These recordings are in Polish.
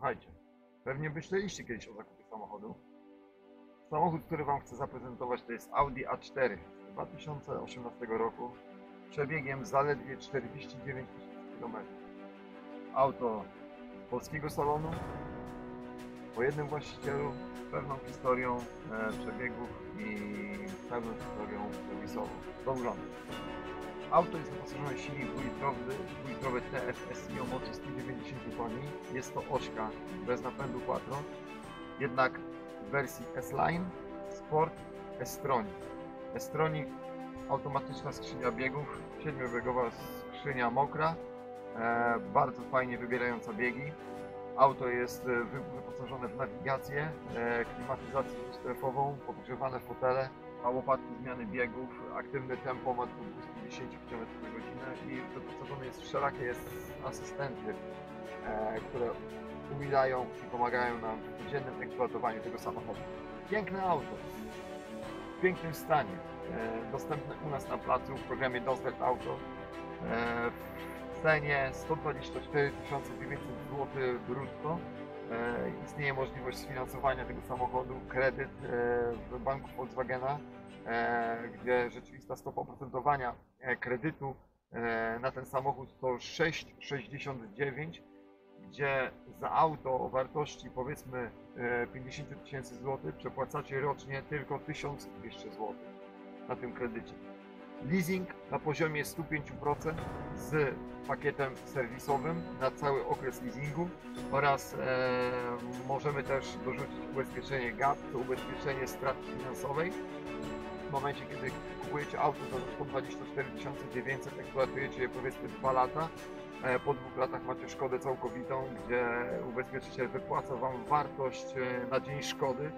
Słuchajcie, pewnie myśleliście kiedyś o zakupie samochodu. Samochód, który Wam chcę zaprezentować to jest Audi A4 z 2018 roku. Przebiegiem zaledwie 49 tysięcy km. Auto z polskiego salonu, po jednym właścicielu, z pewną historią e, przebiegów i pewną historią serwisową. Do oglądu. Auto jest wyposażone w silnik dwulitrowy, dwulitrowy TFSI o mocy 190 koni. Jest to ośka bez napędu quattro, jednak w wersji S-Line, Sport, S-Tronic. S-Tronic, automatyczna skrzynia biegów, siedmiobiegowa skrzynia mokra, e, bardzo fajnie wybierająca biegi. Auto jest e, wy- wyposażone w nawigację, e, klimatyzację dwustrefową, podgrzewane fotele, a łopatki zmiany biegów, aktywny tempomat do 210 km na godzinę i wyposażony jest w wszelakie asystenty, e, które umilają i pomagają nam w codziennym eksploatowaniu tego samochodu. Piękne auto, w pięknym stanie, e, dostępne u nas na placu w programie Dostęp Auto. E, w cenie 124 900 zł brutto. E, istnieje możliwość sfinansowania tego samochodu, kredyt e, w banku Volkswagena, e, gdzie rzeczywista stopa oprocentowania kredytu na ten samochód to 6,69, gdzie za auto o wartości powiedzmy e, 50 tysięcy złotych przepłacacie rocznie tylko 1200 zł na tym kredycie. Leasing na poziomie 105% z pakietem serwisowym na cały okres leasingu oraz e, możemy też dorzucić ubezpieczenie GAP, to ubezpieczenie straty finansowej. W momencie, kiedy kupujecie auto za 124 900, eksploatujecie je powiedzmy 2 lata, e, po dwóch latach macie szkodę całkowitą, gdzie ubezpieczyciel wypłaca Wam wartość e, na dzień szkody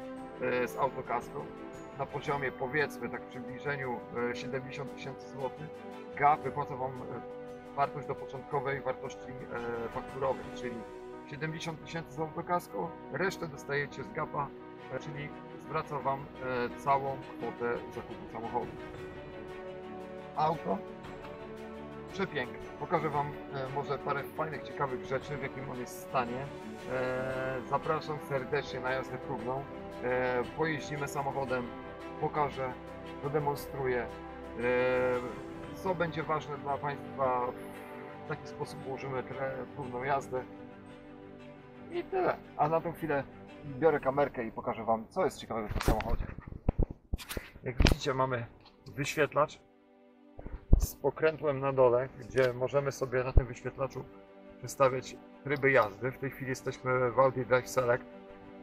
e, z autokasko na poziomie powiedzmy tak w przybliżeniu e, 70 tysięcy złotych. GAP wypłaca Wam e, wartość do początkowej wartości e, fakturowej, czyli 70 tysięcy za autokasko, resztę dostajecie z GAPa, e, czyli zwraca Wam e, całą kwotę zakupu samochodu. Auto przepiękne. Pokażę Wam e, może parę fajnych, ciekawych rzeczy, w jakim on jest stanie. E, Zapraszam serdecznie na jazdę próbną. E, Pojeździmy samochodem, pokażę, zademonstruję. E, Co będzie ważne dla Państwa, w taki sposób ułożymy tę próbną jazdę. I tyle. A na tą chwilę biorę kamerkę i pokażę Wam, co jest ciekawego w tym samochodzie. Jak widzicie, mamy wyświetlacz z pokrętłem na dole, gdzie możemy sobie na tym wyświetlaczu wystawiać tryby jazdy. W tej chwili jesteśmy w Audi Drive Select,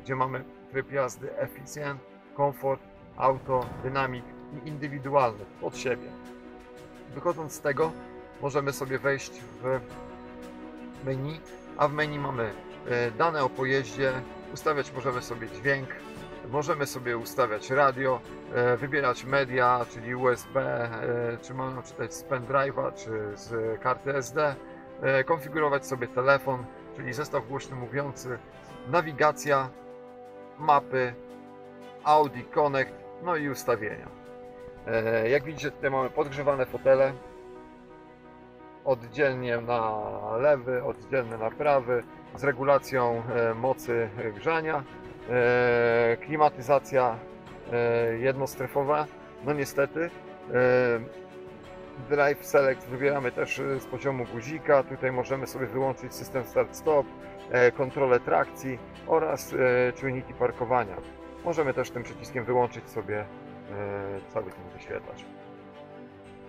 gdzie mamy tryb jazdy Efficient, Comfort, Auto, Dynamic i indywidualny pod siebie. Wychodząc z tego, możemy sobie wejść w menu, a w menu mamy e, dane o pojeździe, ustawiać możemy sobie dźwięk, możemy sobie ustawiać radio, e, wybierać media, czyli USB, e, czy można czytać z pendrive'a, czy z karty SD, konfigurować sobie telefon, czyli zestaw głośno mówiący, nawigacja, mapy, Audi Connect, no i ustawienia. E, Jak widzicie, tutaj mamy podgrzewane fotele, oddzielnie na lewy, oddzielny na prawy, z regulacją e, mocy grzania, e, klimatyzacja jednostrefowa, no niestety. Drive Select wybieramy też z poziomu guzika, tutaj możemy sobie wyłączyć system start-stop, kontrolę trakcji oraz czujniki parkowania. Możemy też tym przyciskiem wyłączyć sobie e, cały ten wyświetlacz.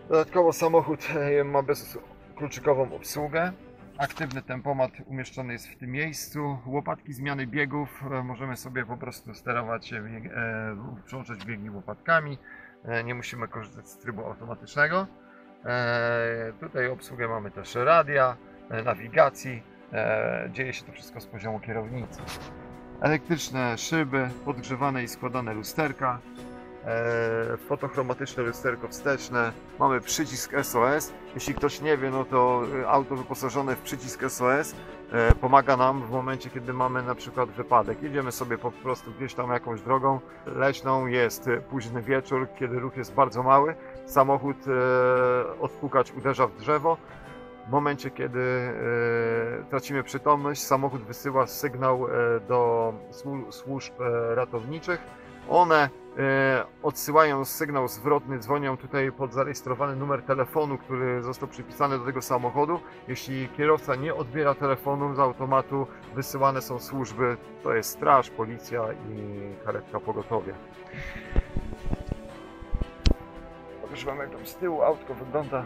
Dodatkowo samochód e, ma bezkluczykową obsługę. Aktywny tempomat umieszczony jest w tym miejscu. Łopatki zmiany biegów. e, Możemy sobie po prostu sterować, przełączać biegi łopatkami. Nie musimy korzystać z trybu automatycznego. Tutaj obsługę mamy też radia, nawigacji. Dzieje się to wszystko z poziomu kierownicy. Elektryczne szyby, podgrzewane i składane lusterka, e, fotochromatyczne lusterko wsteczne, mamy przycisk SOS. Jeśli ktoś nie wie, no to e, auto wyposażone w przycisk SOS e, pomaga nam w momencie, kiedy mamy na przykład wypadek. Jedziemy sobie po prostu gdzieś tam jakąś drogą leśną, jest późny wieczór, kiedy ruch jest bardzo mały, samochód odpukać uderza w drzewo, W momencie, kiedy e, tracimy przytomność, samochód wysyła sygnał e, do słu- służb e, ratowniczych. One odsyłają sygnał zwrotny, dzwonią tutaj pod zarejestrowany numer telefonu, który został przypisany do tego samochodu. Jeśli kierowca nie odbiera telefonu, z automatu wysyłane są służby, to jest straż, policja i karetka pogotowia. Pokażę Wam jak tam z tyłu autko wygląda.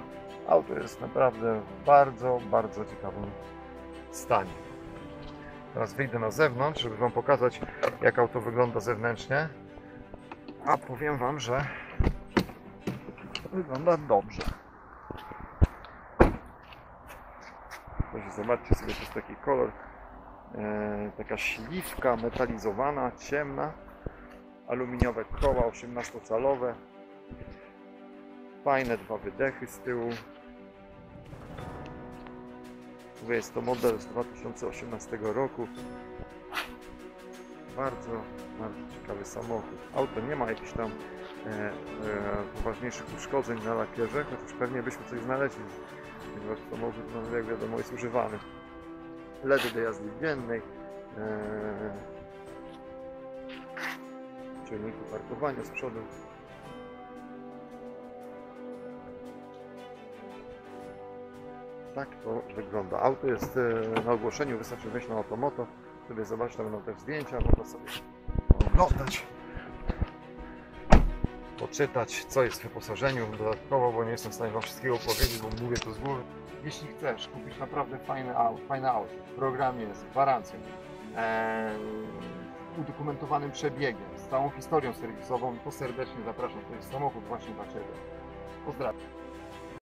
Auto jest naprawdę w bardzo, bardzo ciekawym stanie. Teraz wyjdę na zewnątrz, żeby Wam pokazać jak auto wygląda zewnętrznie. A powiem Wam, że wygląda dobrze. Zobaczcie sobie, to jest taki kolor, e, taka śliwka metalizowana, ciemna, aluminiowe koła 18-calowe, fajne dwa wydechy z tyłu. Mówię, Jest to model z 2018 roku. Bardzo, bardzo ciekawy samochód. Auto nie ma jakichś tam e, e, poważniejszych uszkodzeń na lakierze, chociaż pewnie byśmy coś znaleźli, ponieważ samochód, no, jak wiadomo, jest używany. LEDy do jazdy dziennej, e, czujniki parkowania z przodu. Tak to wygląda. Auto jest e, na ogłoszeniu, wystarczy wejść na Automoto, sobie zobaczyć, tam będą też zdjęcia, można sobie oglądać, poczytać, co jest w wyposażeniu dodatkowo, bo nie jestem w stanie Wam wszystkiego powiedzieć, bo mówię to z głowy. Jeśli chcesz kupić naprawdę fajne auto, fajne auto w programie z gwarancją, e, udokumentowanym przebiegiem, z całą historią serwisową, to serdecznie zapraszam. To jest samochód właśnie dla Ciebie. Pozdrawiam.